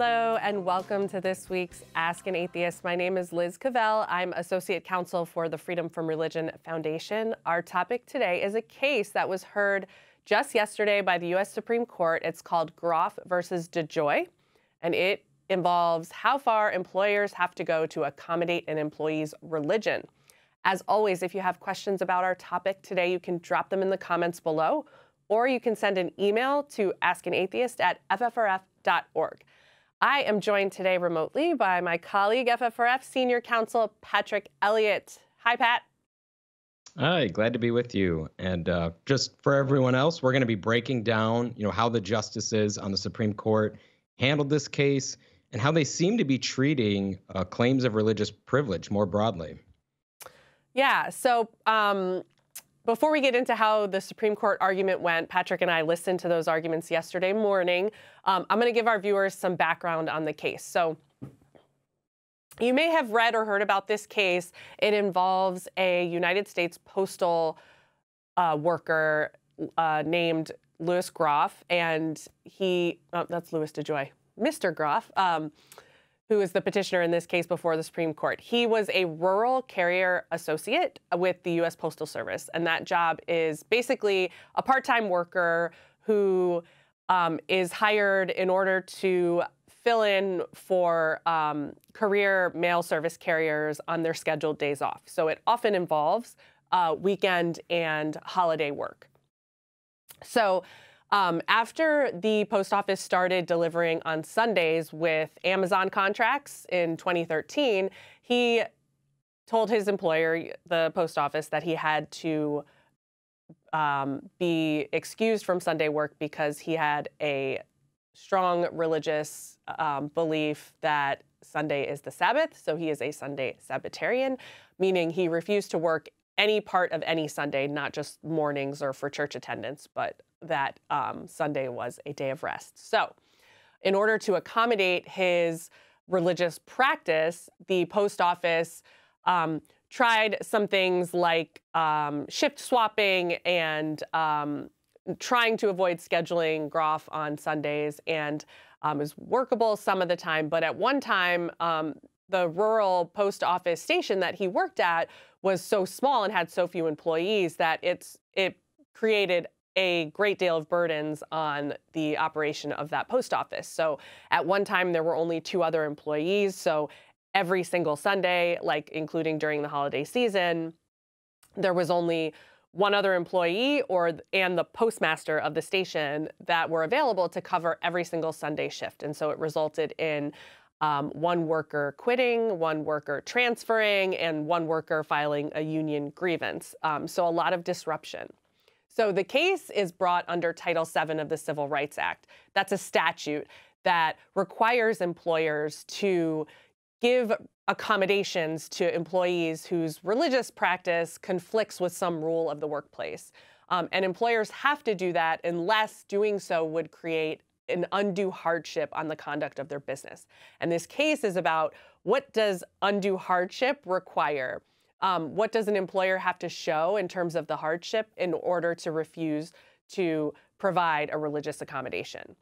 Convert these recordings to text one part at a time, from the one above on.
Hello, and welcome to this week's Ask an Atheist. My name is Liz Cavell. I'm Associate Counsel for the Freedom from Religion Foundation. Our topic today is a case that was heard just yesterday by the U.S. Supreme Court. It's called Groff versus DeJoy, and it involves how far employers have to go to accommodate an employee's religion. As always, if you have questions about our topic today, you can drop them in the comments below, or you can send an email to askanatheist at ffrf.org. I am joined today remotely by my colleague, FFRF Senior Counsel Patrick Elliott. Hi, Pat. Hi, glad to be with you. And uh, just for everyone else, we're going to be breaking down, you know, how the justices on the Supreme Court handled this case and how they seem to be treating uh, claims of religious privilege more broadly. Yeah. So um, before we get into how the Supreme Court argument went, Patrick and I listened to those arguments yesterday morning. Um, I'm going to give our viewers some background on the case. So, you may have read or heard about this case. It involves a United States postal uh, worker uh, named Louis Groff, and he, oh, that's Louis DeJoy, Mr. Groff. Um, who is the petitioner in this case before the Supreme Court. He was a rural carrier associate with the U.S. Postal Service, and that job is basically a part time worker who um, is hired in order to fill in for um, career mail service carriers on their scheduled days off. So it often involves uh, weekend and holiday work. So um, after the post office started delivering on Sundays with Amazon contracts in 2013, he told his employer, the post office, that he had to um, be excused from Sunday work because he had a strong religious um, belief that Sunday is the Sabbath. So he is a Sunday Sabbatarian, meaning he refused to work any part of any Sunday, not just mornings or for church attendance, but that um, Sunday was a day of rest. So, in order to accommodate his religious practice, the post office um, tried some things like um, shift swapping and um, trying to avoid scheduling Groff on Sundays and um, is workable some of the time. But at one time, um, the rural post office station that he worked at was so small and had so few employees that it's it created a great deal of burdens on the operation of that post office. So at one time, there were only two other employees. So every single Sunday, like including during the holiday season, there was only one other employee or and the postmaster of the station that were available to cover every single Sunday shift. And so it resulted in um, one worker quitting, one worker transferring, and one worker filing a union grievance. Um, so a lot of disruption. So the case is brought under Title VII of the Civil Rights Act. That's a statute that requires employers to give accommodations to employees whose religious practice conflicts with some rule of the workplace. Um, and employers have to do that unless doing so would create an undue hardship on the conduct of their business. And this case is about what does undue hardship require? Um, what does an employer have to show in terms of the hardship in order to refuse to provide a religious accommodation?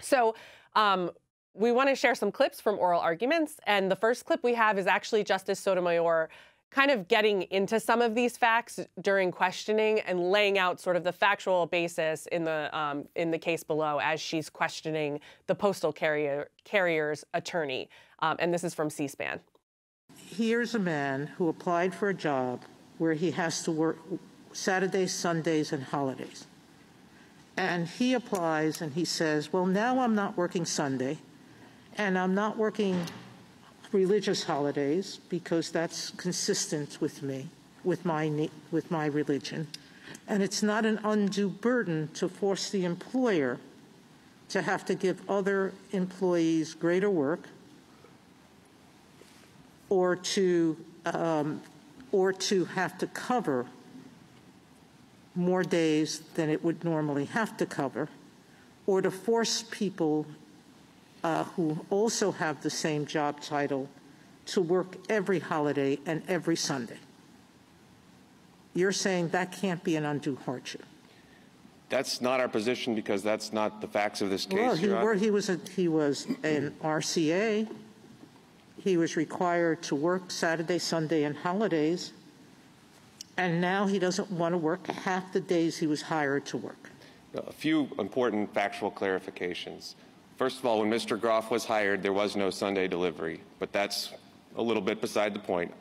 So um, we want to share some clips from oral arguments. And the first clip we have is actually Justice Sotomayor kind of getting into some of these facts during questioning and laying out sort of the factual basis in the um, in the case below as she's questioning the postal carrier carrier's attorney. Um, and this is from C-SPAN here's a man who applied for a job where he has to work Saturdays, Sundays, and holidays. And he applies and he says, Well, now I'm not working Sunday and I'm not working religious holidays because that's consistent with me, with my, with my religion. And it's not an undue burden to force the employer to have to give other employees greater work or to um, or to have to cover more days than it would normally have to cover, or to force people uh, who also have the same job title to work every holiday and every Sunday. You're saying that can't be an undue hardship. That's not our position because that's not the facts of this case. Well, he, he was, a- he was an RCA. He was required to work Saturday, Sunday, and holidays. And now he doesn't want to work half the days he was hired to work. A few important factual clarifications. First of all, when Mr. Groff was hired, there was no Sunday delivery, but that's a little bit beside the point.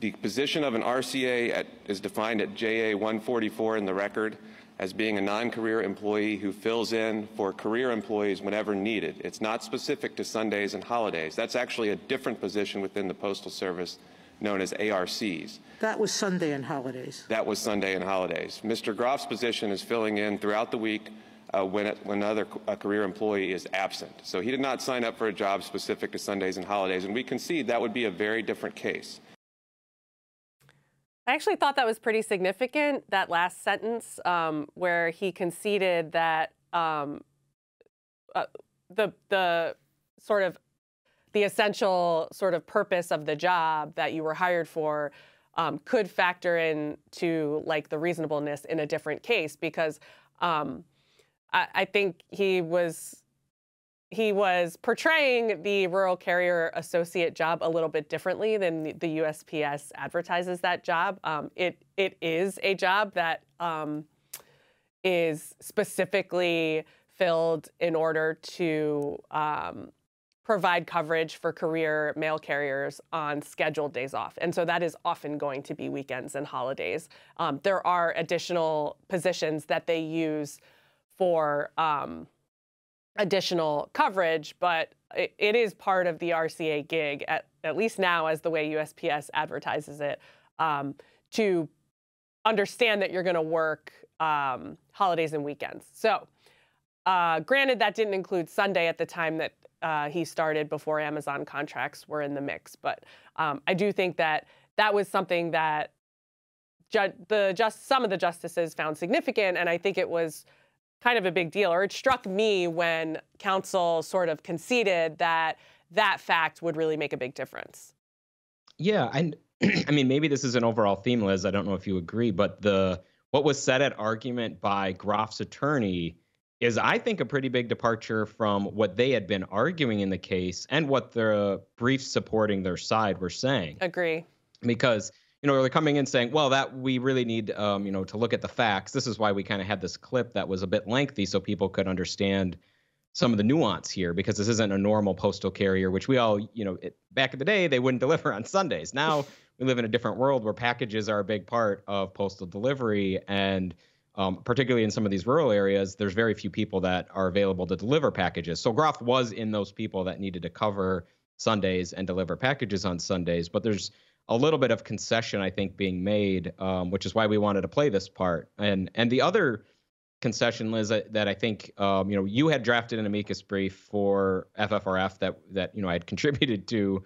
The position of an RCA at, is defined at JA 144 in the record as being a non-career employee who fills in for career employees whenever needed. It's not specific to Sundays and holidays. That's actually a different position within the Postal Service known as ARCs. That was Sunday and holidays. That was Sunday and holidays. Mr. Groff's position is filling in throughout the week uh, when, it, when another a career employee is absent. So he did not sign up for a job specific to Sundays and holidays, and we concede that would be a very different case. I actually thought that was pretty significant, that last sentence um, where he conceded that um, uh, the, the sort of the essential sort of purpose of the job that you were hired for um, could factor in to like the reasonableness in a different case because um, I, I think he was he was portraying the rural carrier associate job a little bit differently than the, USPS advertises that job. Um, it it is a job that um, is specifically filled in order to um, provide coverage for career mail carriers on scheduled days off. And so that is often going to be weekends and holidays. Um, there are additional positions that they use for um, additional coverage, but it, is part of the RCA gig, at, at least now as the way USPS advertises it, um, to understand that you're going to work um, holidays and weekends. So, uh, granted, that didn't include Sunday at the time that uh, he started before Amazon contracts were in the mix, but um, I do think that that was something that ju- the just some of the justices found significant, and I think it was kind of a big deal, or it struck me when counsel sort of conceded that that fact would really make a big difference. Yeah, and I mean maybe this is an overall theme, Liz. I don't know if you agree, but the what was said at argument by Groff's attorney is, I think, a pretty big departure from what they had been arguing in the case and what the briefs supporting their side were saying. Agree. Because you know they're coming in saying, well, that we really need, um, you know, to look at the facts. This is why we kind of had this clip that was a bit lengthy, so people could understand some of the nuance here because this isn't a normal postal carrier, which we all, you know, it, back in the day, they wouldn't deliver on Sundays. Now we live in a different world where packages are a big part of postal delivery. And um, particularly in some of these rural areas, there's very few people that are available to deliver packages. So Groff was in those people that needed to cover Sundays and deliver packages on Sundays. But there's a little bit of concession, I think, being made, um, which is why we wanted to play this part. And and the other concession, Liz, that, I think um, you know you had drafted an amicus brief for FFRF that that you know I had contributed to,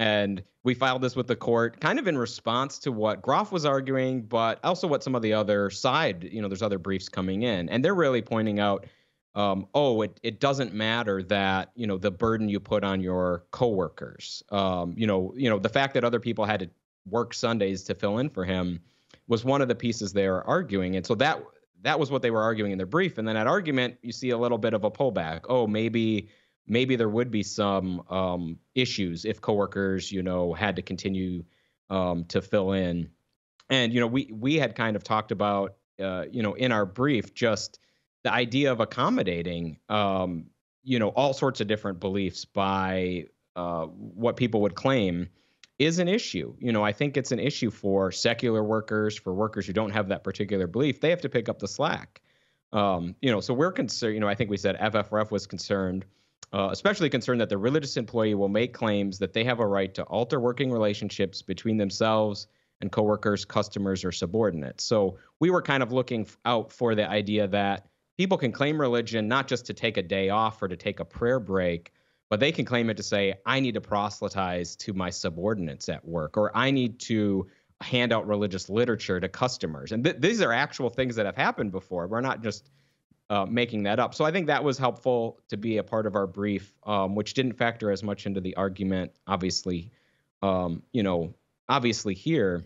and we filed this with the court, kind of in response to what Groff was arguing, but also what some of the other side, you know, there's other briefs coming in, and they're really pointing out. Um, oh, it, it doesn't matter that you know the burden you put on your coworkers. Um, you know, you know the fact that other people had to work Sundays to fill in for him was one of the pieces they were arguing, and so that that was what they were arguing in their brief. And then at argument, you see a little bit of a pullback. Oh, maybe maybe there would be some um, issues if coworkers, you know, had to continue um, to fill in. And you know, we we had kind of talked about, uh, you know, in our brief, just the idea of accommodating, um, you know, all sorts of different beliefs by uh, what people would claim is an issue. You know, I think it's an issue for secular workers, for workers who don't have that particular belief. They have to pick up the slack. Um, you know, so we're concerned. You know, I think we said FFRF was concerned, uh, especially concerned that the religious employee will make claims that they have a right to alter working relationships between themselves and coworkers, customers, or subordinates. So we were kind of looking out for the idea that people can claim religion not just to take a day off or to take a prayer break, but they can claim it to say, I need to proselytize to my subordinates at work, or I need to hand out religious literature to customers. And th- these are actual things that have happened before. We're not just uh, making that up. So I think that was helpful to be a part of our brief, um, which didn't factor as much into the argument, obviously, um, you know, obviously here.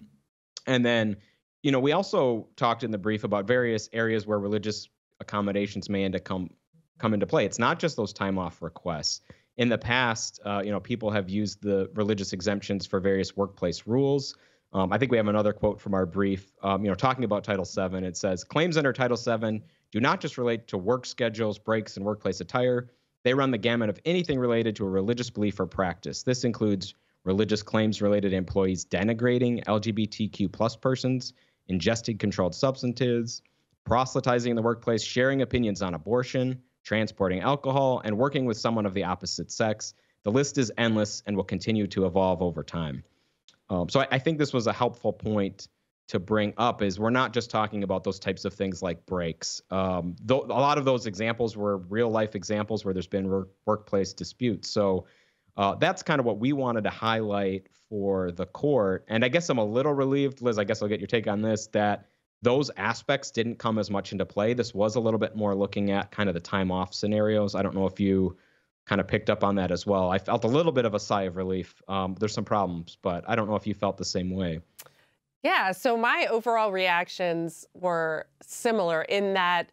And then you know, we also talked in the brief about various areas where religious accommodations may end up come come into play. It's not just those time off requests. In the past, uh, you know, people have used the religious exemptions for various workplace rules. Um, I think we have another quote from our brief, um, you know, talking about Title VII. It says claims under Title VII do not just relate to work schedules, breaks, and workplace attire. They run the gamut of anything related to a religious belief or practice. This includes religious claims related to employees denigrating LGBTQ plus persons, ingesting controlled substances, proselytizing in the workplace, sharing opinions on abortion, transporting alcohol, and working with someone of the opposite sex. The list is endless and will continue to evolve over time. Um, so I, I, think this was a helpful point to bring up is we're not just talking about those types of things like breaks. Um, a lot of those examples were real life examples where there's been work, workplace disputes. So uh, that's kind of what we wanted to highlight for the court. And I guess I'm a little relieved, Liz. I guess I'll get your take on this that those aspects didn't come as much into play. This was a little bit more looking at kind of the time off scenarios. I don't know if you kind of picked up on that as well. I felt a little bit of a sigh of relief. Um, there's some problems, but I don't know if you felt the same way. Yeah, so my overall reactions were similar in that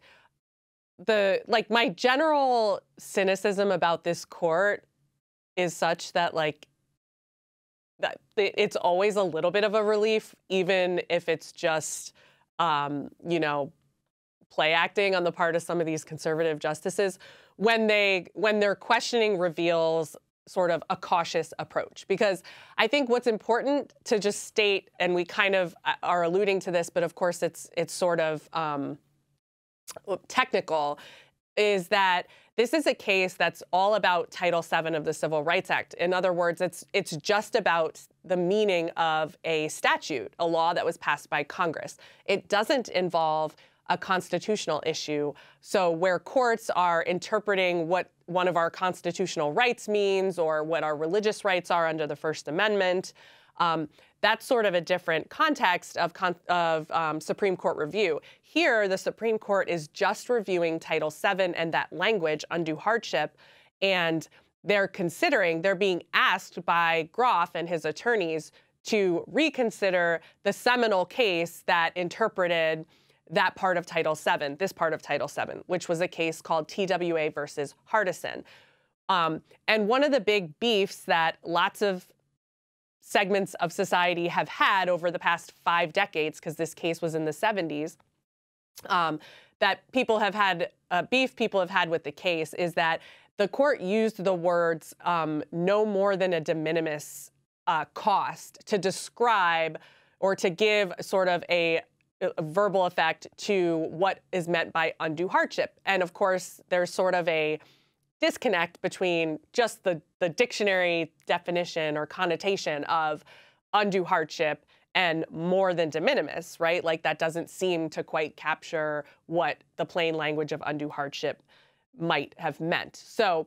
the like my general cynicism about this court is such that like that it's always a little bit of a relief even if it's just um, you know, play acting on the part of some of these conservative justices when they when their questioning reveals sort of a cautious approach because I think what's important to just state and we kind of uh, are alluding to this but of course it's it's sort of um, technical is that this is a case that's all about Title VII of the Civil Rights Act. In other words, it's it's just about the meaning of a statute, a law that was passed by Congress. It doesn't involve a constitutional issue. So where courts are interpreting what one of our constitutional rights means or what our religious rights are under the First Amendment, um, that's sort of a different context of, of um, Supreme Court review. Here, the Supreme Court is just reviewing Title VII and that language, undue hardship, and they're considering, they're being asked by Groff and his attorneys to reconsider the seminal case that interpreted that part of Title VII, this part of Title VII, which was a case called TWA versus Hardison. Um, and one of the big beefs that lots of segments of society have had over the past five decades, because this case was in the 70s, um, that people have had, uh, beef people have had with the case is that the court used the words um, no more than a de minimis uh, cost to describe or to give sort of a, a, verbal effect to what is meant by undue hardship. And of course, there's sort of a disconnect between just the, the dictionary definition or connotation of undue hardship and more than de minimis, right? Like that doesn't seem to quite capture what the plain language of undue hardship might have meant. So,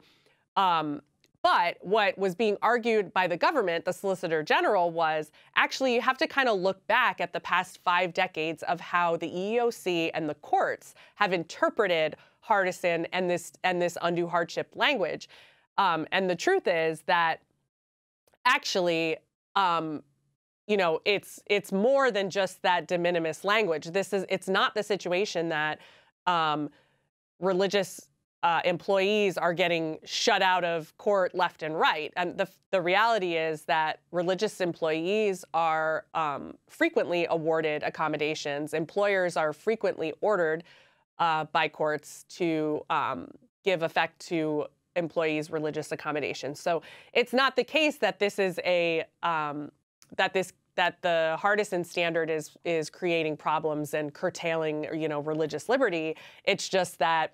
um, but what was being argued by the government, the Solicitor General, was actually you have to kind of look back at the past five decades of how the EEOC and the courts have interpreted Hardison and this and this undue hardship language. Um, and the truth is that actually, um, you know, it's it's more than just that de minimis language. This is it's not the situation that um, religious uh, employees are getting shut out of court left and right. And the, the reality is that religious employees are um, frequently awarded accommodations. Employers are frequently ordered uh, by courts to um, give effect to employees' religious accommodations. So it's not the case that this is a um, that this that the Hardison standard is is creating problems and curtailing you know religious liberty. It's just that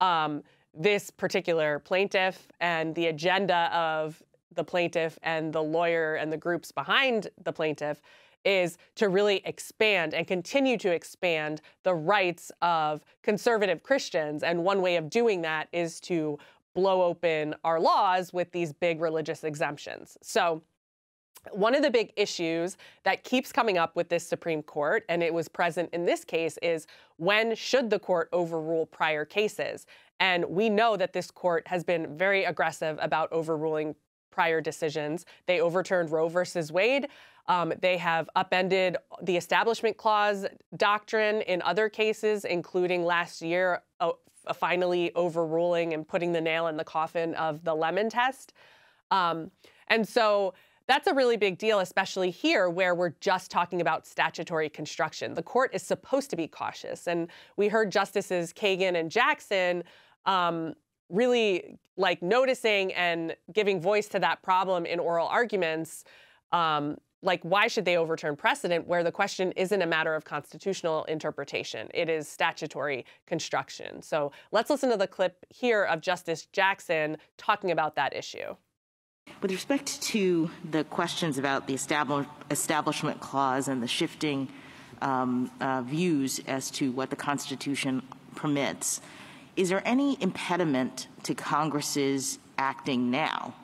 um, this particular plaintiff and the agenda of the plaintiff and the lawyer and the groups behind the plaintiff is to really expand and continue to expand the rights of conservative Christians. And one way of doing that is to blow open our laws with these big religious exemptions. So, one of the big issues that keeps coming up with this Supreme Court, and it was present in this case, is when should the court overrule prior cases? And we know that this court has been very aggressive about overruling prior decisions. They overturned Roe versus Wade Um, they have upended the Establishment Clause doctrine in other cases, including last year, uh, finally overruling and putting the nail in the coffin of the Lemon test. Um, and so that's a really big deal, especially here where we're just talking about statutory construction. The court is supposed to be cautious. And we heard Justices Kagan and Jackson um, really like noticing and giving voice to that problem in oral arguments. Um, like, why should they overturn precedent where the question isn't a matter of constitutional interpretation? It is statutory construction. So let's listen to the clip here of Justice Jackson talking about that issue. With respect to the questions about the Establishment Clause and the shifting um, uh, views as to what the Constitution permits, is there any impediment to Congress's acting now?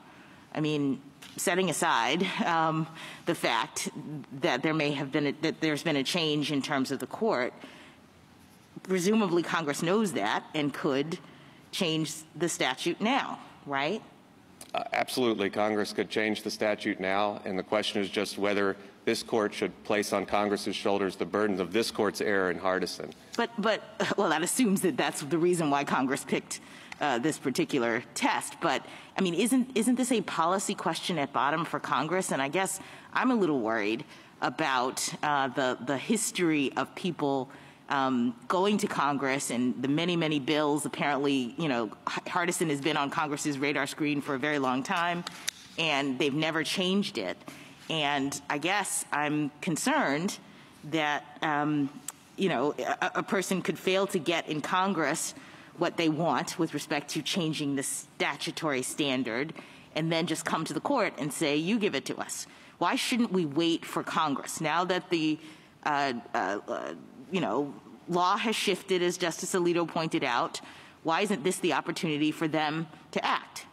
I mean, setting aside um, the fact that there may have been a, that there's been a change in terms of the court, presumably Congress knows that and could change the statute now, right? Uh, absolutely, Congress could change the statute now, and the question is just whether this court should place on Congress's shoulders the burdens of this court's error in Hardison. But, but, well, that assumes that that's the reason why Congress picked uh, this particular test. But I mean, isn't isn't this a policy question at bottom for Congress? And I guess I'm a little worried about uh, the the history of people um, going to Congress and the many, many bills. Apparently, you know, Hardison has been on Congress's radar screen for a very long time, and they've never changed it. And I guess I'm concerned that, um, you know, a, a person could fail to get in Congress what they want with respect to changing the statutory standard and then just come to the court and say, you give it to us. Why shouldn't we wait for Congress? Now that the uh, uh, uh, you know, law has shifted, as Justice Alito pointed out. Why isn't this the opportunity for them to act?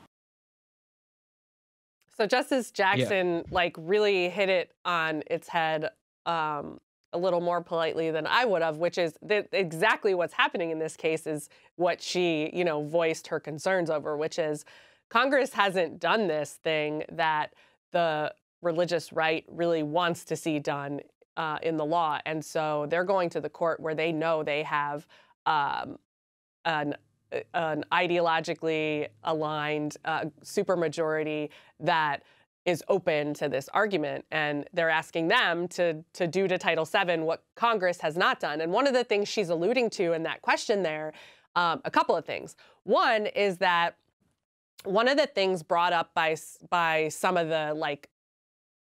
So Justice Jackson, yeah. like, really hit it on its head um, a little more politely than I would have, which is that exactly what's happening in this case is what she, you know, voiced her concerns over, which is Congress hasn't done this thing that the religious right really wants to see done uh, in the law. And so they're going to the court where they know they have um, an, an ideologically aligned uh, supermajority that is open to this argument and they're asking them to to do to title VII what congress has not done and one of the things she's alluding to in that question there um, a couple of things one is that one of the things brought up by by some of the like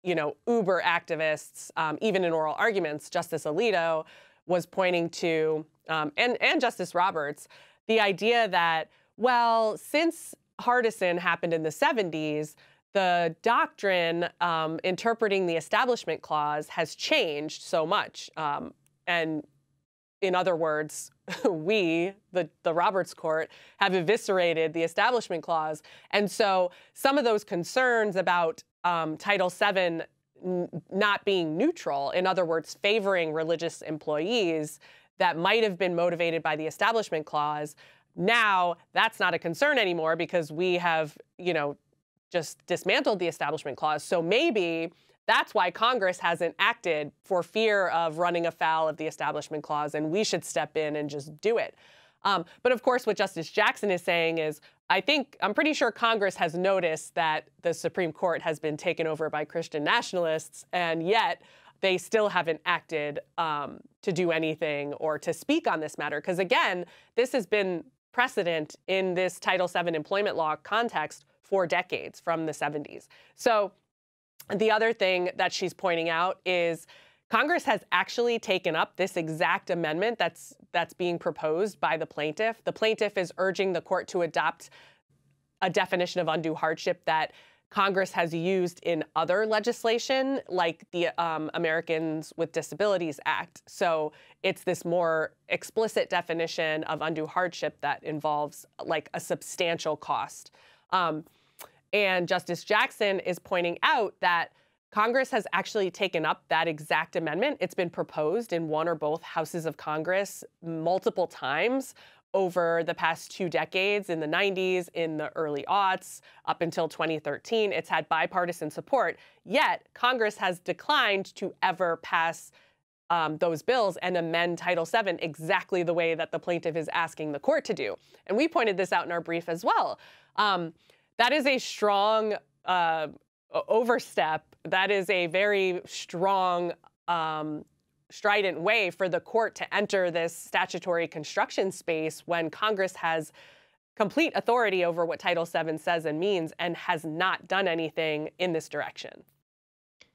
you know, uber activists, um, even in oral arguments, Justice Alito was pointing to, um, and, and Justice Roberts, the idea that, well, since Hardison happened in the 70s, the doctrine um, interpreting the Establishment Clause has changed so much. Um, and in other words, we, the, the Roberts Court, have eviscerated the Establishment Clause. And so some of those concerns about um, Title VII not being neutral, in other words, favoring religious employees that might have been motivated by the Establishment Clause, now that's not a concern anymore because we have, you know, just dismantled the Establishment Clause. So maybe that's why Congress hasn't acted for fear of running afoul of the Establishment Clause, and we should step in and just do it. Um, but of course, what Justice Jackson is saying is, I think, I'm pretty sure Congress has noticed that the Supreme Court has been taken over by Christian nationalists, and yet they still haven't acted um, to do anything or to speak on this matter. Because again, this has been precedent in this Title VII employment law context for decades from the 70s. So the other thing that she's pointing out is Congress has actually taken up this exact amendment that's that's being proposed by the plaintiff. The plaintiff is urging the court to adopt a definition of undue hardship that Congress has used in other legislation, like the um, Americans with Disabilities Act. So it's this more explicit definition of undue hardship that involves like a substantial cost. Um, and Justice Jackson is pointing out that Congress has actually taken up that exact amendment. It's been proposed in one or both houses of Congress multiple times over the past two decades in the 90s, in the early aughts, up until 2013. It's had bipartisan support. Yet, Congress has declined to ever pass um, those bills and amend Title VII exactly the way that the plaintiff is asking the court to do. And we pointed this out in our brief as well. Um, that is a strong uh, overstep. That is a very strong um, strident way for the court to enter this statutory construction space when Congress has complete authority over what Title VII says and means and has not done anything in this direction.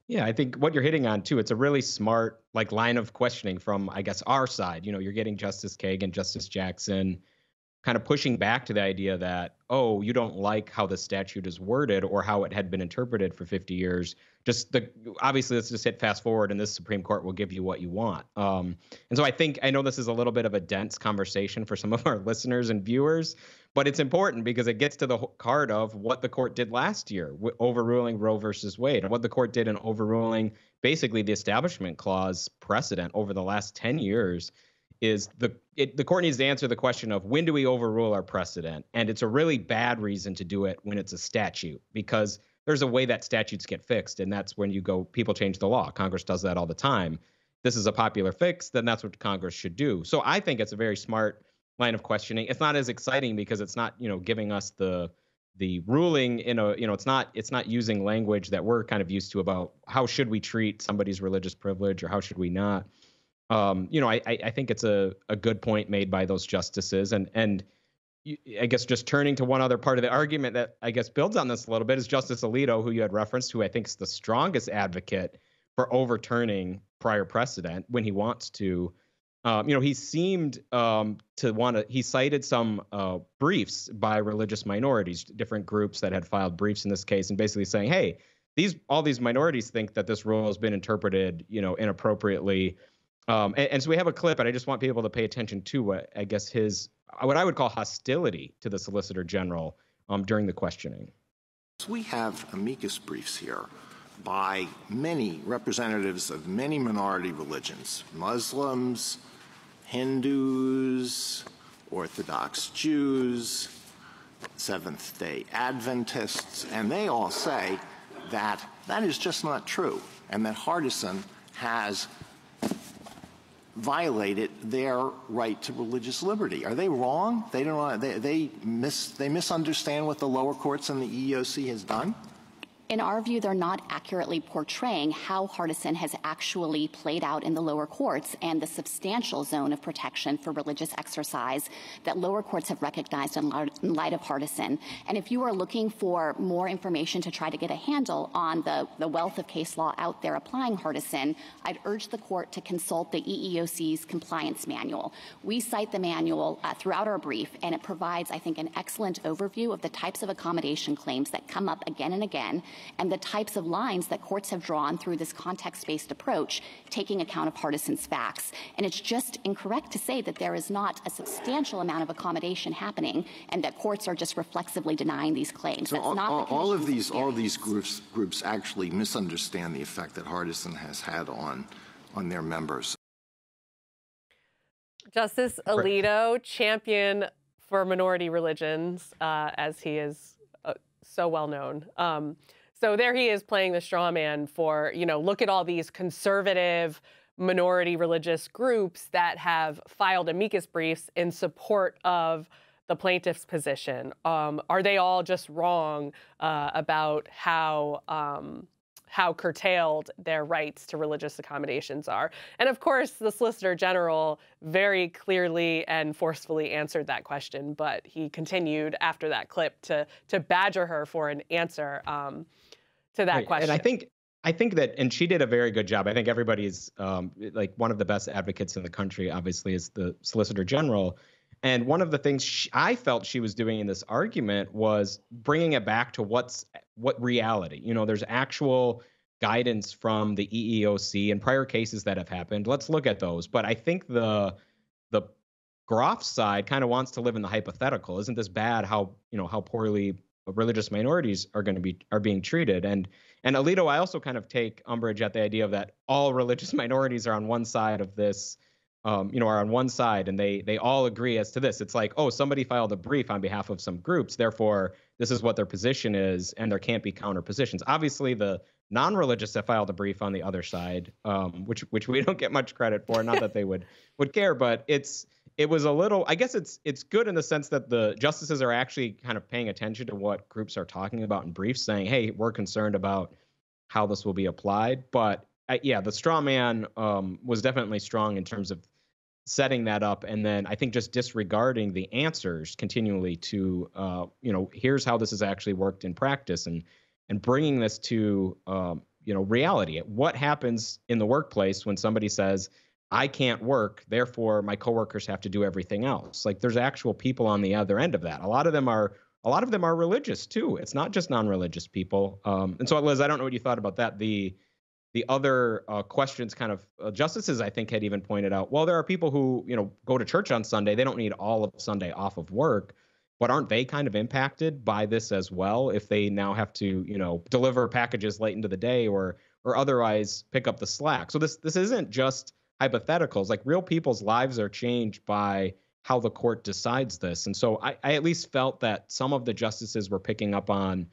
Yeah, I think what you're hitting on too, it's a really smart like line of questioning from I guess our side. You know, you're getting Justice Kagan, Justice Jackson kind of pushing back to the idea that oh, you don't like how the statute is worded or how it had been interpreted for 50 years. Just the obviously let's just hit fast forward and this supreme court will give you what you want. Um, and so i think i know this is a little bit of a dense conversation for some of our listeners and viewers but it's important because it gets to the heart of what the court did last year overruling roe versus wade and what the court did in overruling basically the establishment clause precedent over the last 10 years is the it, the court needs to answer the question of when do we overrule our precedent and it's a really bad reason to do it when it's a statute because there's a way that statutes get fixed, and that's when you go, people change the law. Congress does that all the time. This is a popular fix, then that's what Congress should do. So I think it's a very smart line of questioning. It's not as exciting because it's not, you know, giving us the the ruling in a, you know, it's not it's not using language that we're kind of used to about how should we treat somebody's religious privilege or how should we not. Um, you know, I I think it's a a good point made by those justices, and and I guess just turning to one other part of the argument that I guess builds on this a little bit is Justice Alito, who you had referenced, who I think is the strongest advocate for overturning prior precedent when he wants to. Um, you know, he seemed um, to want to. He cited some uh, briefs by religious minorities, different groups that had filed briefs in this case, and basically saying, "Hey, these all these minorities think that this rule has been interpreted, you know, inappropriately." Um, and, and, so we have a clip, and I just want people to pay attention to what I guess his what I would call hostility to the Solicitor General um, during the questioning. We have amicus briefs here by many representatives of many minority religions Muslims, Hindus, Orthodox Jews, Seventh day Adventists, and they all say that that is just not true and that Hardison has violated their right to religious liberty. Are they wrong? They don't. They they mis they misunderstand what the lower courts and the EEOC has done in our view, they're not accurately portraying how Hardison has actually played out in the lower courts and the substantial zone of protection for religious exercise that lower courts have recognized in light of Hardison. And if you are looking for more information to try to get a handle on the, the wealth of case law out there applying Hardison, I'd urge the court to consult the EEOC's compliance manual. We cite the manual uh, throughout our brief, and it provides, I think, an excellent overview of the types of accommodation claims that come up again and again and the types of lines that courts have drawn through this context-based approach, taking account of Hardison's facts. And it's just incorrect to say that there is not a substantial amount of accommodation happening and that courts are just reflexively denying these claims. So That's all, not all, the all of these, of all of these groups, groups actually misunderstand the effect that Hardison has had on, on their members. Justice Alito, champion for minority religions, uh, as he is uh, so well known. Um, so there he is playing the straw man for, you know, look at all these conservative minority religious groups that have filed amicus briefs in support of the plaintiff's position. Um, are they all just wrong uh, about how um, how curtailed their rights to religious accommodations are. And of course, the Solicitor General very clearly and forcefully answered that question, but he continued after that clip to, to badger her for an answer um, to that right. question. And I think I think that, and she did a very good job. I think everybody's um, like one of the best advocates in the country. Obviously, is the Solicitor General. And one of the things she, I felt she was doing in this argument was bringing it back to what's what reality. You know, there's actual guidance from the EEOC and prior cases that have happened. Let's look at those. But I think the the Groff side kind of wants to live in the hypothetical. Isn't this bad? How you know how poorly religious minorities are going to be are being treated? And and Alito, I also kind of take umbrage at the idea of that all religious minorities are on one side of this um, you know, are on one side and they they all agree as to this. It's like, oh, somebody filed a brief on behalf of some groups, therefore this is what their position is, and there can't be counter positions. Obviously, the non-religious have filed a brief on the other side, um, which which we don't get much credit for. Not that they would would care, but it's it was a little. I guess it's it's good in the sense that the justices are actually kind of paying attention to what groups are talking about in briefs, saying, "Hey, we're concerned about how this will be applied." But uh, yeah, the straw man um, was definitely strong in terms of setting that up and then i think just disregarding the answers continually to uh, you know here's how this has actually worked in practice and and bringing this to um, you know reality. What happens in the workplace when somebody says i can't work therefore my coworkers have to do everything else? Like there's actual people on the other end of that. A lot of them are a lot of them are religious too. It's not just non-religious people. Um, and so liz i don't know what you thought about that. The the other uh, questions kind of uh, justices i think had even pointed out well there are people who you know go to church on sunday they don't need all of sunday off of work but aren't they kind of impacted by this as well if they now have to you know deliver packages late into the day or or otherwise pick up the slack? So this this isn't just hypotheticals like real people's lives are changed by how the court decides this. And so i, I at least felt that some of the justices were picking up on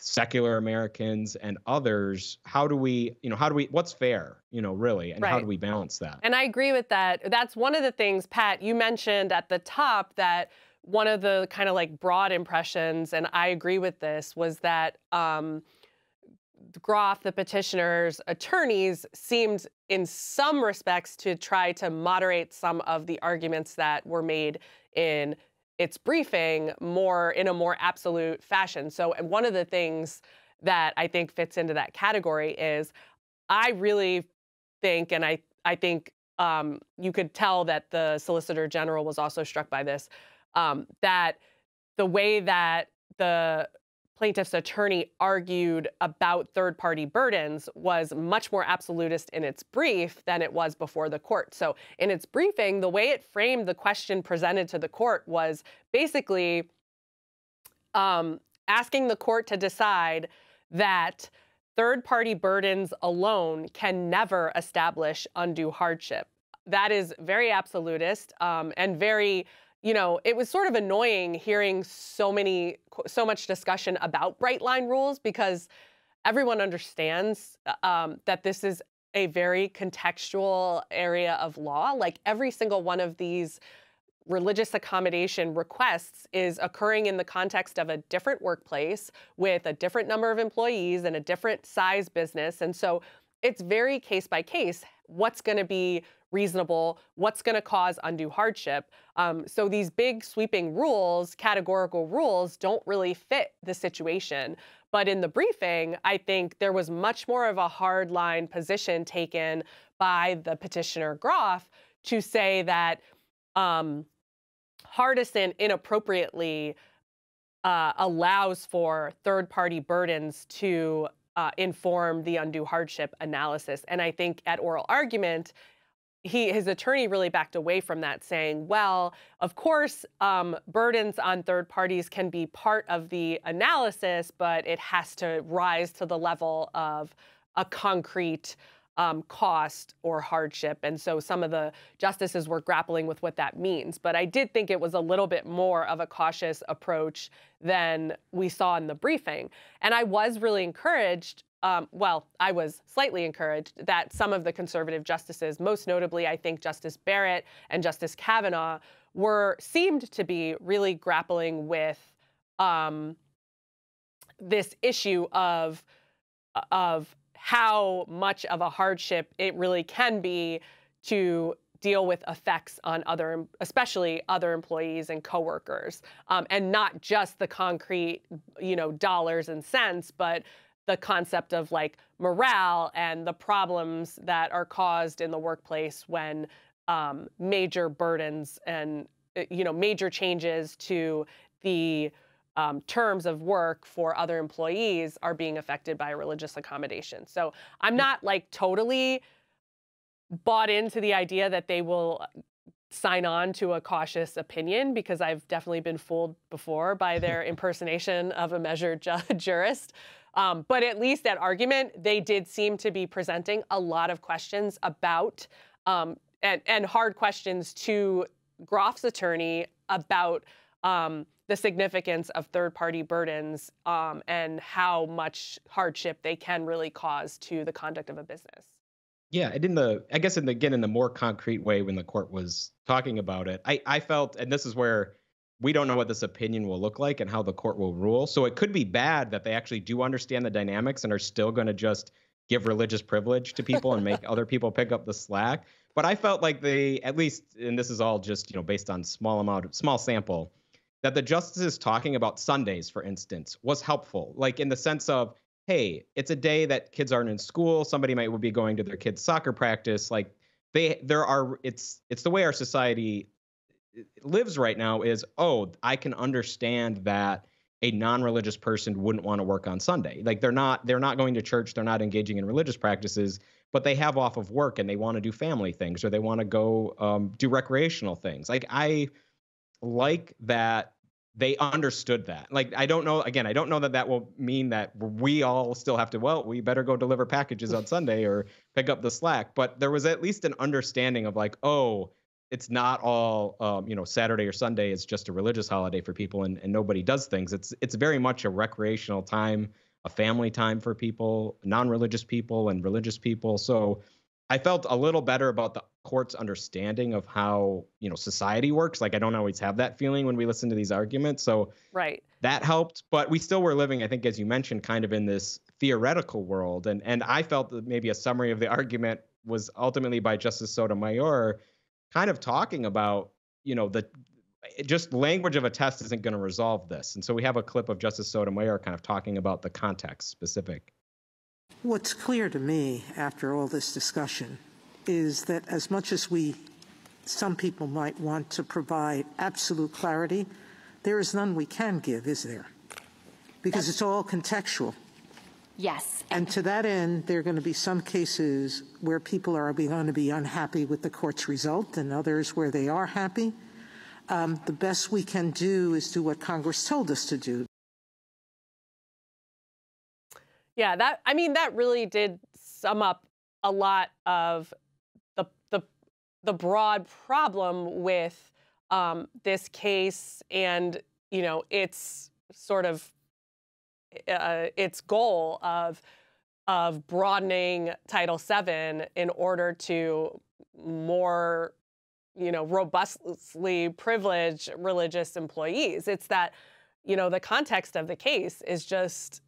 secular Americans and others, how do we, you know, how do we, what's fair, you know, really, and right. how do we balance that? And I agree with that. That's one of the things, Pat, you mentioned at the top that one of the kind of like broad impressions, and I agree with this, was that um, Groff, the petitioner's attorneys, seemed in some respects to try to moderate some of the arguments that were made in its briefing more in a more absolute fashion. So, one of the things that I think fits into that category is I really think, and I, I think um, you could tell that the Solicitor General was also struck by this, um, that the way that the plaintiff's attorney argued about third party burdens was much more absolutist in its brief than it was before the court. So, in its briefing, the way it framed the question presented to the court was basically um, asking the court to decide that third party burdens alone can never establish undue hardship. That is very absolutist um, and very you know, it was sort of annoying hearing so many, so much discussion about bright line rules because everyone understands uh, um, that this is a very contextual area of law. Like every single one of these religious accommodation requests is occurring in the context of a different workplace with a different number of employees and a different size business. And so it's very case by case what's going to be reasonable, what's going to cause undue hardship. Um, so these big sweeping rules, categorical rules, don't really fit the situation. But in the briefing, I think there was much more of a hard line position taken by the petitioner Groff to say that um, Hardison inappropriately uh, allows for third party burdens to uh, inform the undue hardship analysis. And I think at oral argument, he his attorney really backed away from that, saying, "Well, of course, um, burdens on third parties can be part of the analysis, but it has to rise to the level of a concrete." Um, cost or hardship. And so some of the justices were grappling with what that means. But I did think it was a little bit more of a cautious approach than we saw in the briefing. And I was really encouraged um, well, I was slightly encouraged that some of the conservative justices, most notably, I think Justice Barrett and Justice Kavanaugh, were seemed to be really grappling with um, this issue of of how much of a hardship it really can be to deal with effects on other, especially other employees and coworkers, um, and not just the concrete, you know, dollars and cents, but the concept of like morale and the problems that are caused in the workplace when um, major burdens and uh, you know major changes to the um, terms of work for other employees are being affected by religious accommodation. So I'm not like totally bought into the idea that they will sign on to a cautious opinion because I've definitely been fooled before by their impersonation of a measured ju- jurist. Um, but at least that argument, they did seem to be presenting a lot of questions about um, and, and hard questions to Groff's attorney about um, the significance of third party burdens um, and how much hardship they can really cause to the conduct of a business. Yeah, and in the I guess in the, again in the more concrete way when the court was talking about it, I I felt and this is where we don't know what this opinion will look like and how the court will rule. So it could be bad that they actually do understand the dynamics and are still going to just give religious privilege to people and make other people pick up the slack. But I felt like they at least and this is all just, you know, based on small amount of small sample that the justices talking about Sundays, for instance, was helpful. Like in the sense of, hey, it's a day that kids aren't in school. Somebody might be going to their kids' soccer practice. Like they, there are. It's it's the way our society lives right now. Is oh, I can understand that a non-religious person wouldn't want to work on Sunday. Like they're not they're not going to church, they're not engaging in religious practices, but they have off of work and they want to do family things or they want to go um, do recreational things. Like I like that they understood that. Like I don't know again, I don't know that that will mean that we all still have to well, we better go deliver packages on Sunday or pick up the slack, but there was at least an understanding of like, oh, it's not all um, you know Saturday or Sunday is just a religious holiday for people and, and nobody does things. It's it's very much a recreational time, a family time for people, non-religious people and religious people. So I felt a little better about the court's understanding of how you know society works. Like I don't always have that feeling when we listen to these arguments. So right, that helped. But we still were living, I think, as you mentioned, kind of in this theoretical world. And and I felt that maybe a summary of the argument was ultimately by Justice Sotomayor, kind of talking about you know the eh, just language of a test isn't going to resolve this. And so we have a clip of Justice Sotomayor kind of talking about the context specific. What's clear to me after all this discussion is that as much as we, some people might want to provide absolute clarity, there is none we can give, is there? Because it's all contextual. Yes. And to that end, there are going to be some cases where people are going to be unhappy with the court's result and others where they are happy. Um, the best we can do is do what Congress told us to do. Yeah, that I mean that really did sum up a lot of the the the broad problem with um, this case and you know its sort of uh, its goal of of broadening Title VII in order to more you know robustly privilege religious employees. It's that you know the context of the case is just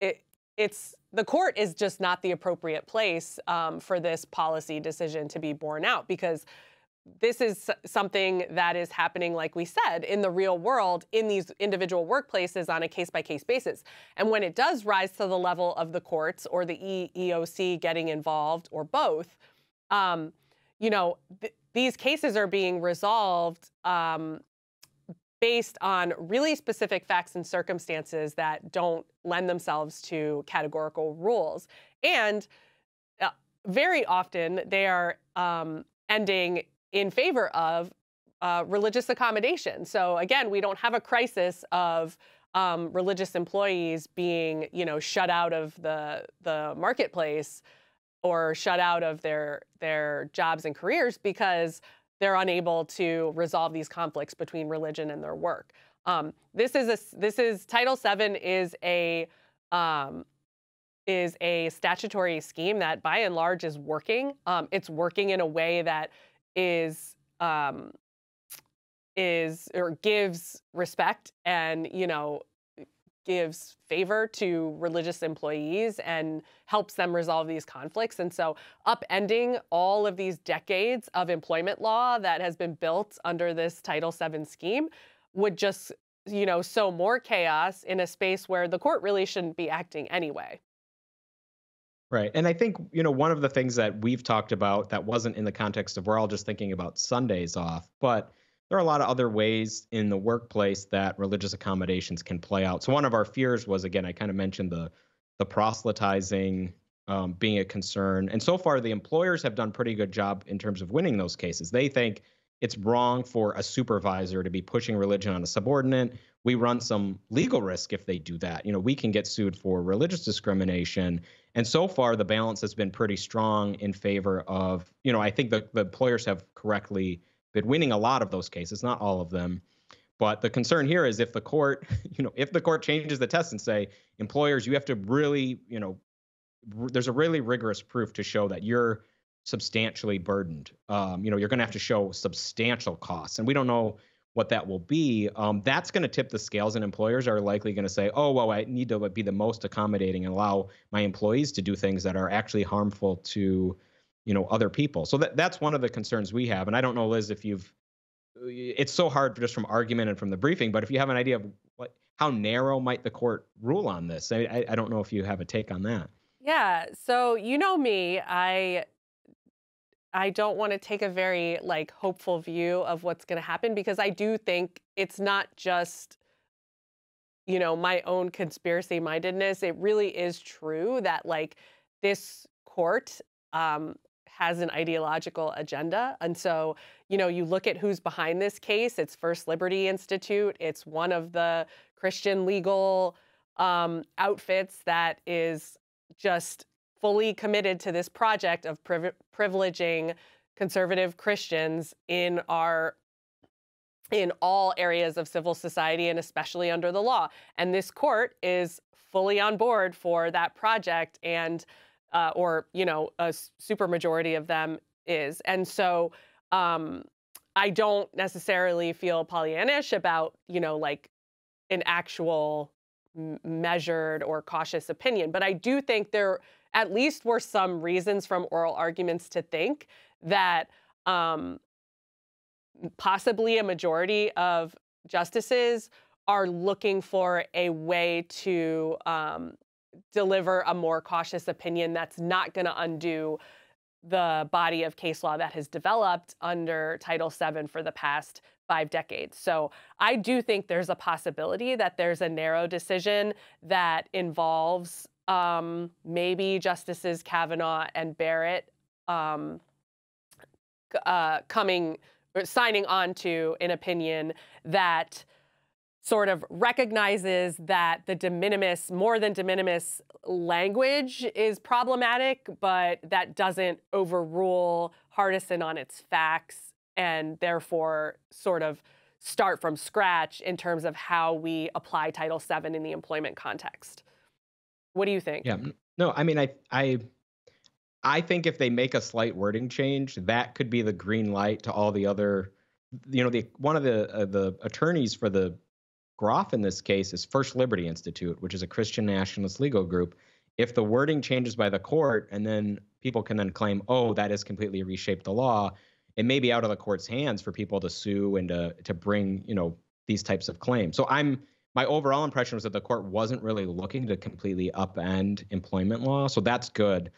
it it's the court is just not the appropriate place um, for this policy decision to be borne out because this is something that is happening, like we said, in the real world in these individual workplaces on a case by case basis. And when it does rise to the level of the courts or the EEOC getting involved or both, um, you know, th- these cases are being resolved um, based on really specific facts and circumstances that don't lend themselves to categorical rules. And uh, very often they are um, ending in favor of uh, religious accommodation. So again, we don't have a crisis of um, religious employees being, you know, shut out of the the marketplace or shut out of their their jobs and careers because they're unable to resolve these conflicts between religion and their work. Um, this is a this is Title VII is a um, is a statutory scheme that by and large is working. Um, it's working in a way that is um, is or gives respect and you know gives favor to religious employees and helps them resolve these conflicts. And so, upending all of these decades of employment law that has been built under this Title VII scheme would just, you know, sow more chaos in a space where the court really shouldn't be acting anyway. Right. And I think, you know, one of the things that we've talked about that wasn't in the context of we're all just thinking about Sundays off, but there are a lot of other ways in the workplace that religious accommodations can play out. So one of our fears was again, I kind of mentioned the the proselytizing um, being a concern, and so far the employers have done pretty good job in terms of winning those cases. They think it's wrong for a supervisor to be pushing religion on a subordinate we run some legal risk if they do that. You know, we can get sued for religious discrimination. And so far, the balance has been pretty strong in favor of, you know, I think the, the employers have correctly been winning a lot of those cases, not all of them. But the concern here is if the court, you know, if the court changes the test and say, employers, you have to really, you know, r- there's a really rigorous proof to show that you're substantially burdened. Um, you know, you're going to have to show substantial costs. And we don't know what that will be, um, that's going to tip the scales, and employers are likely going to say, "Oh, well, I need to be the most accommodating and allow my employees to do things that are actually harmful to, you know, other people." So that that's one of the concerns we have, and I don't know, Liz, if you've. It's so hard just from argument and from the briefing, but if you have an idea of what how narrow might the court rule on this, I, I don't know if you have a take on that. Yeah. So you know me, I I don't want to take a very like hopeful view of what's going to happen because I do think it's not just you know my own conspiracy mindedness. It really is true that like this court um, has an ideological agenda, and so you know you look at who's behind this case. It's First Liberty Institute. It's one of the Christian legal um, outfits that is just fully committed to this project of priv- privileging conservative Christians in our in all areas of civil society and especially under the law. And this court is fully on board for that project and uh, or you know a super majority of them is. And so um, I don't necessarily feel Pollyannish about you know like an actual measured or cautious opinion, but I do think there at least were some reasons from oral arguments to think that um, possibly a majority of justices are looking for a way to um, deliver a more cautious opinion that's not going to undo the body of case law that has developed under Title VII for the past five decades. So I do think there's a possibility that there's a narrow decision that involves um, maybe Justices Kavanaugh and Barrett um, uh, coming signing on to an opinion that sort of recognizes that the de minimis, more than de minimis language is problematic, but that doesn't overrule Hardison on its facts and therefore sort of start from scratch in terms of how we apply Title VII in the employment context. What do you think? Yeah. No, I mean, I, I, I think if they make a slight wording change, that could be the green light to all the other, you know, the one of the uh, the attorneys for the Groff in this case is First Liberty Institute, which is a Christian nationalist legal group. If the wording changes by the court, and then people can then claim, oh, that has completely reshaped the law, it may be out of the court's hands for people to sue and to to bring, you know, these types of claims. So I'm my overall impression was that the court wasn't really looking to completely upend employment law. So that's good.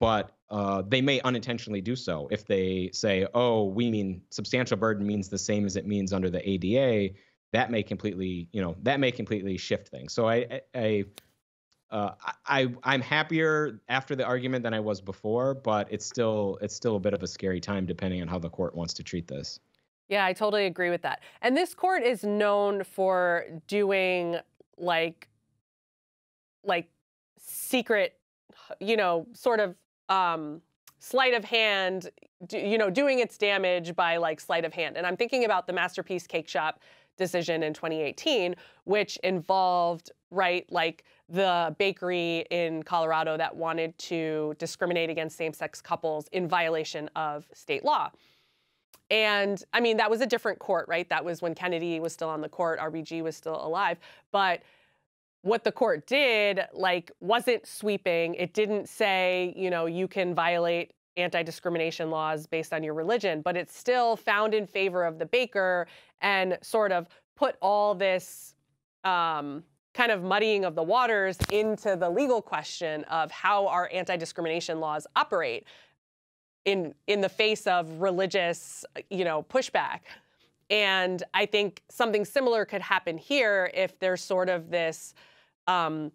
But uh, they may unintentionally do so if they say, oh, we mean substantial burden means the same as it means under the ADA. That may completely, you know, that may completely shift things. So I, I, uh, I, I'm happier after the argument than I was before, but it's still, it's still a bit of a scary time depending on how the court wants to treat this. Yeah, I totally agree with that. And this court is known for doing like like secret you know, sort of um sleight of hand, you know, doing its damage by like sleight of hand. And I'm thinking about the Masterpiece Cake Shop decision in 2018, which involved, right, like the bakery in Colorado that wanted to discriminate against same sex couples in violation of state law. And I mean, that was a different court, right? That was when Kennedy was still on the court, RBG was still alive. But what the court did, like, wasn't sweeping. It didn't say, you know, you can violate anti discrimination laws based on your religion, but it still found in favor of the baker and sort of put all this um, kind of muddying of the waters into the legal question of how our anti discrimination laws operate in in the face of religious, you know, pushback. And I think something similar could happen here if there's sort of this, um,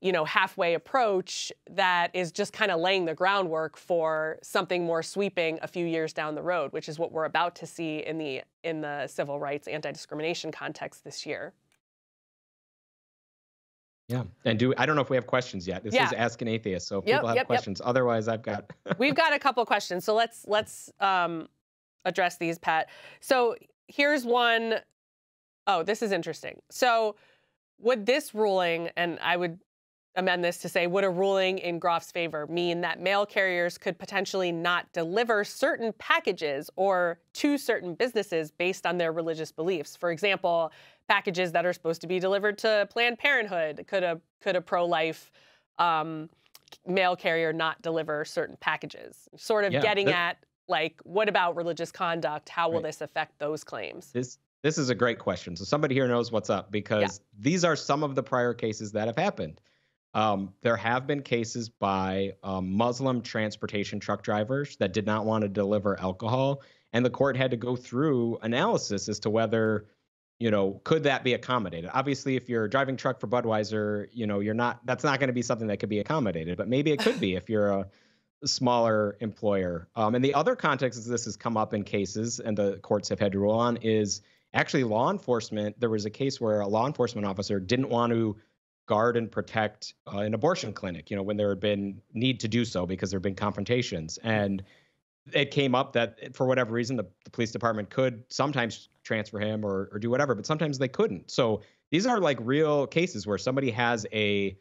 you know, halfway approach that is just kind of laying the groundwork for something more sweeping a few years down the road, which is what we're about to see in the in the civil rights anti-discrimination context this year. Yeah, and do I don't know if we have questions yet. This Yeah. is Ask an Atheist, so if Yep, people have yep, yep. questions, otherwise I've got. We've got a couple questions, so let's let's um, address these, Pat. So here's one oh this is interesting. So would this ruling, and I would amend this to say, would a ruling in Groff's favor mean that mail carriers could potentially not deliver certain packages or to certain businesses based on their religious beliefs? For example, packages that are supposed to be delivered to Planned Parenthood could a could a pro-life um, mail carrier not deliver certain packages? Sort of Yeah, getting that- at like, what about religious conduct? How will Right. this affect those claims? This this is a great question. So somebody here knows what's up because these are some of the prior cases that have happened. Um, there have been cases by um, Muslim transportation truck drivers that did not want to deliver alcohol, and the court had to go through analysis as to whether, you know, could that be accommodated. Obviously, if you're driving truck for Budweiser, you know, you're not. That's not going to be something that could be accommodated, but maybe it could be if you're a smaller employer. Um, and the other context is this has come up in cases, and the courts have had to rule on is actually law enforcement. There was a case where a law enforcement officer didn't want to guard and protect uh, an abortion clinic. You know, when there had been need to do so because there had been confrontations, and it came up that for whatever reason the, the police department could sometimes transfer him or, or do whatever, but sometimes they couldn't. So these are like real cases where somebody has a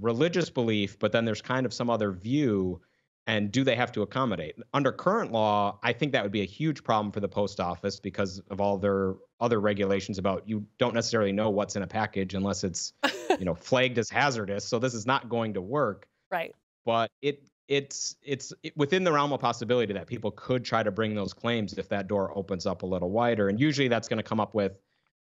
religious belief, but then there's kind of some other view and do they have to accommodate? Under current law i think that would be a huge problem for the post office because of all their other regulations about you don't necessarily know what's in a package unless it's you know flagged as hazardous. So this is not going to work. Right. but it it's it's it- within the realm of possibility that people could try to bring those claims if that door opens up a little wider. And usually that's going to come up with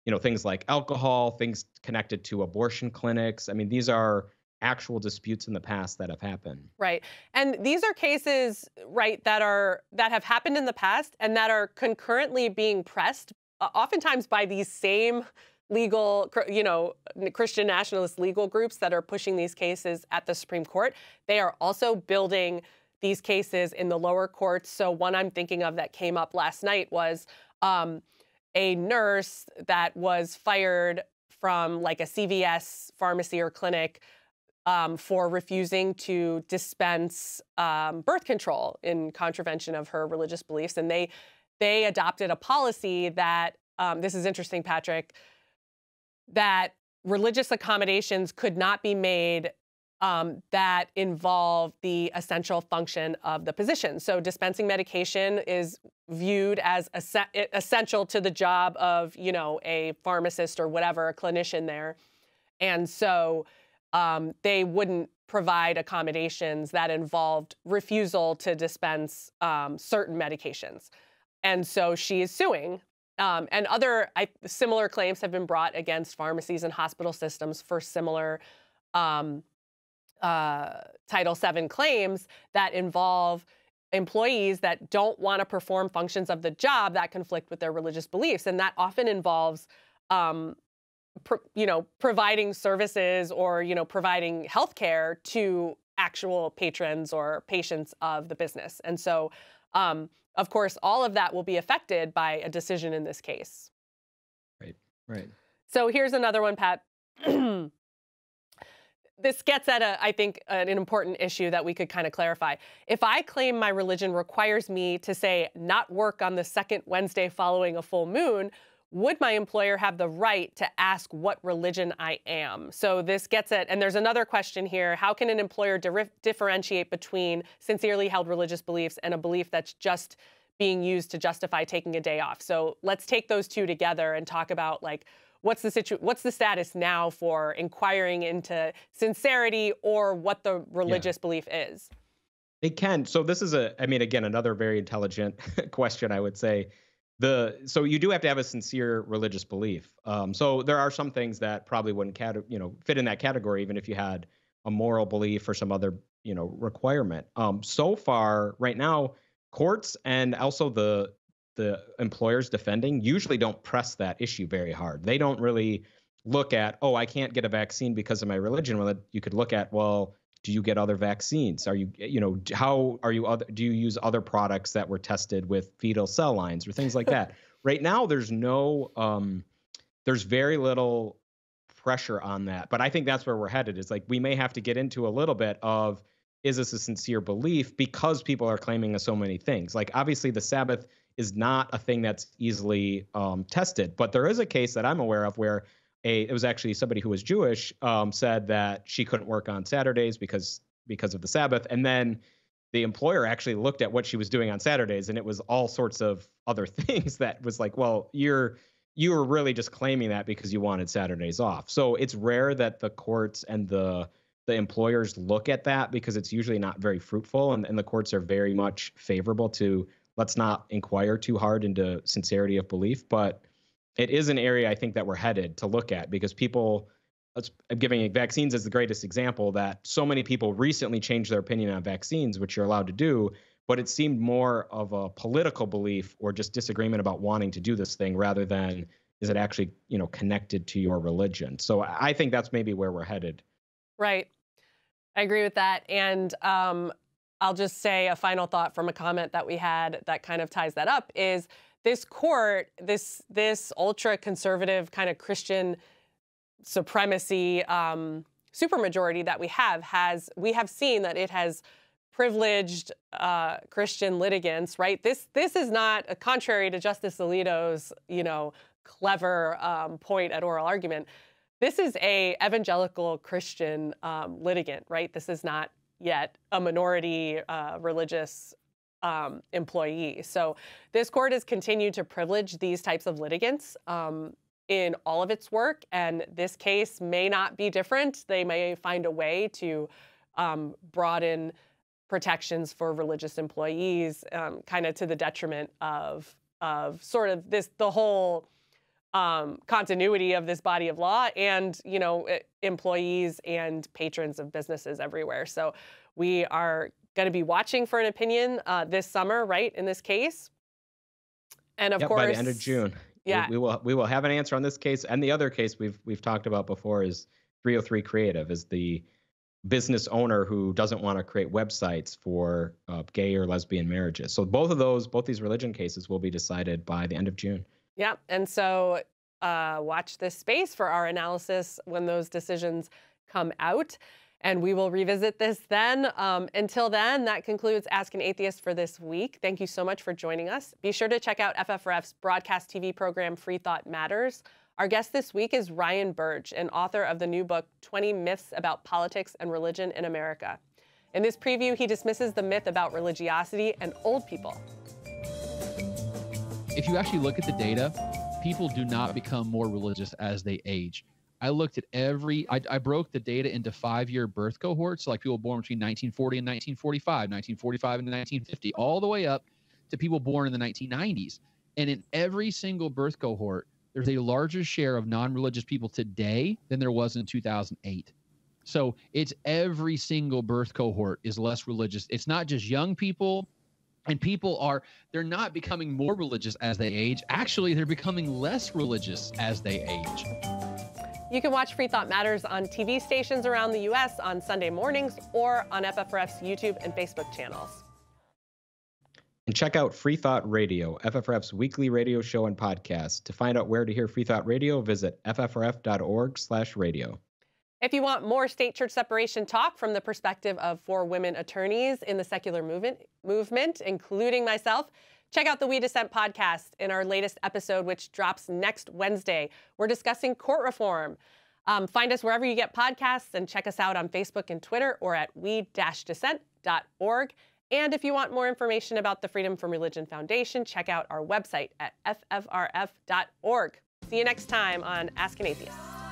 you know things like alcohol things connected to abortion clinics. I mean these are actual disputes in the past that have happened Right. And these are cases, right, that are that have happened in the past and that are concurrently being pressed uh, oftentimes by these same legal, you know, Christian nationalist legal groups that are pushing these cases at the Supreme Court. They are also building these cases in the lower courts. So one I'm thinking of that came up last night was um, a nurse that was fired from like a CVS pharmacy or clinic um, for refusing to dispense um, birth control in contravention of her religious beliefs, and they they adopted a policy that um, this is interesting, Patrick, that religious accommodations could not be made um, that involve the essential function of the position. So dispensing medication is viewed as esse- essential to the job of, you know, a pharmacist or whatever, a clinician there. And so um, they wouldn't provide accommodations that involved refusal to dispense um, certain medications. And so she is suing. Um, and other I, similar claims have been brought against pharmacies and hospital systems for similar um, uh, Title VII claims that involve employees that don't want to perform functions of the job that conflict with their religious beliefs. And that often involves um, you know, providing services or, you know, providing health care to actual patrons or patients of the business. And so, um, of course, all of that will be affected by a decision in this case. right right So here's another one, Pat. this gets at a, I think, an important issue that we could kind of clarify. If I claim my religion requires me to say not work on the second Wednesday following a full moon, would my employer have the right to ask what religion I am? So this gets at, and there's another question here. How can an employer dif- differentiate between sincerely held religious beliefs and a belief that's just being used to justify taking a day off? So let's take those two together and talk about like, what's the situ- what's the status now for inquiring into sincerity or what the religious belief is? It can. So this is a, I mean, again, another very intelligent question, I would say. The so you do have to have a sincere religious belief. Um, so there are some things that probably wouldn't cat, you know, fit in that category, even if you had a moral belief or some other, you know, requirement. Um, so far, right now, courts and also the the employers defending usually don't press that issue very hard. They don't really look at, oh, I can't get a vaccine because of my religion. Well, you could look at, well, do you get other vaccines are you you know how are you other do you use other products that were tested with fetal cell lines or things like that right now there's no um there's very little pressure on that. But I think that's where we're headed. Is like we may have to get into a little bit of is this a sincere belief because people are claiming so many things. Like obviously the Sabbath is not a thing that's easily um, tested, but there is a case that I'm aware of where a it was actually somebody who was Jewish um, said that she couldn't work on Saturdays because because of the Sabbath, and then the employer actually looked at what she was doing on Saturdays, and it was all sorts of other things that was like, well, you're you were really just claiming that because you wanted Saturdays off. So it's rare that the courts and the the employers look at that because it's usually not very fruitful and, and the courts are very much favorable to let's not inquire too hard into sincerity of belief but it is an area i think that we're headed to look at because people I'm giving vaccines as the greatest example that so many people recently changed their opinion on vaccines, which you're allowed to do, but it seemed more of a political belief or just disagreement about wanting to do this thing rather than is it actually you know connected to your religion. So I think that's maybe where we're headed. Right, I agree with that, and um, I'll just say a final thought from a comment that we had that kind of ties that up is this court, this this ultra conservative kind of Christian supremacy um, supermajority that we have has we have seen that it has privileged uh, Christian litigants, right? This this is not uh, contrary to Justice Alito's you know clever um, point at oral argument. This is a evangelical Christian um, litigant, right? This is not yet a minority uh, religious um, employee. So this court has continued to privilege these types of litigants. Um, in all of its work, and this case may not be different. They may find a way to um, broaden protections for religious employees, um, kind of to the detriment of of sort of this the whole um, continuity of this body of law and you know employees and patrons of businesses everywhere. So we are going to be watching for an opinion uh, this summer, right? In this case, and of yep, course, by the end of June. Yeah. We, we, will we will have an answer on this case and the other case we've we've talked about before is 303 Creative is the business owner who doesn't want to create websites for uh, gay or lesbian marriages. So both of those, both these religion cases will be decided by the end of June. Yeah, and so uh, watch this space for our analysis when those decisions come out and we will revisit this then. Um, until then, that concludes Ask an Atheist for this week. Thank you so much for joining us. Be sure to check out FFRF's broadcast TV program, Free Thought Matters. Our guest this week is Ryan Burge, an author of the new book, 20 Myths About Politics and Religion in America. In this preview, he dismisses the myth about religiosity and old people. If you actually look at the data, people do not become more religious as they age. I looked at every, I, I broke the data into five year birth cohorts, so like people born between 1940 and 1945, 1945 and 1950, all the way up to people born in the 1990s. And in every single birth cohort, there's a larger share of non religious people today than there was in 2008. So it's every single birth cohort is less religious. It's not just young people, and people are they're not becoming more religious as they age actually they're becoming less religious as they age you can watch Free Thought Matters on TV stations around the U.S. on Sunday mornings or on FFRF's YouTube and Facebook channels. And check out Free Thought Radio, FFRF's weekly radio show and podcast. To find out where to hear Free Thought Radio, visit ffrf.org/radio. If you want more state church separation talk from the perspective of four women attorneys in the secular movement, movement including myself, Check out the We Dissent podcast in our latest episode, which drops next Wednesday. We're discussing court reform. Um, find us wherever you get podcasts and check us out on Facebook and Twitter or at we-dissent.org. And if you want more information about the Freedom from Religion Foundation, check out our website at ffrf.org. See you next time on Ask an Atheist.